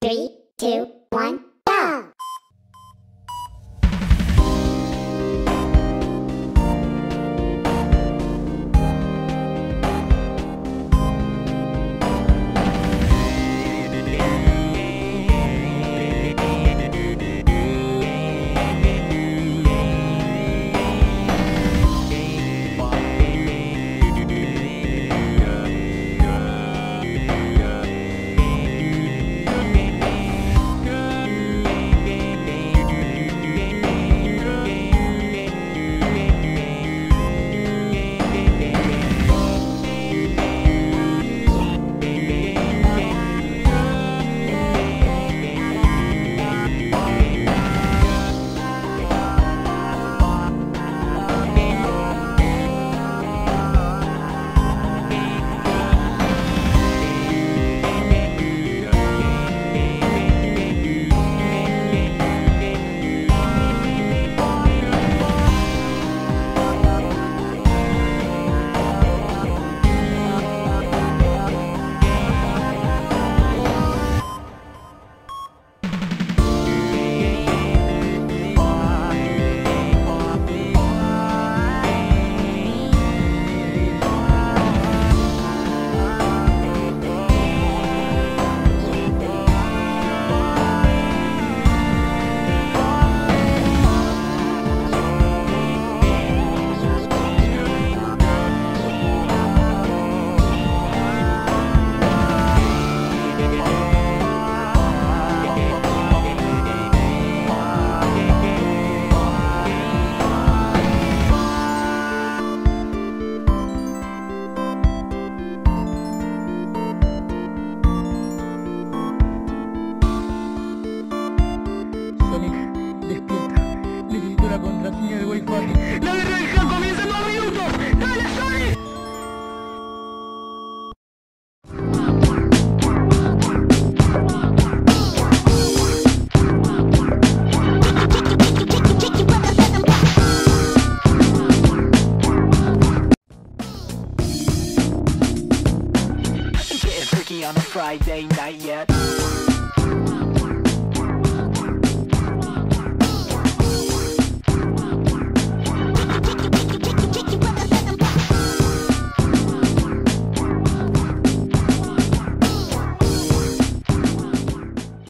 Three, two, one, Necesito una contraseña de Wi-Fi. ¡La guerra del hack comienza en dos minutos! ¡Dale, Sonic! Getting freaky on a Friday night yet.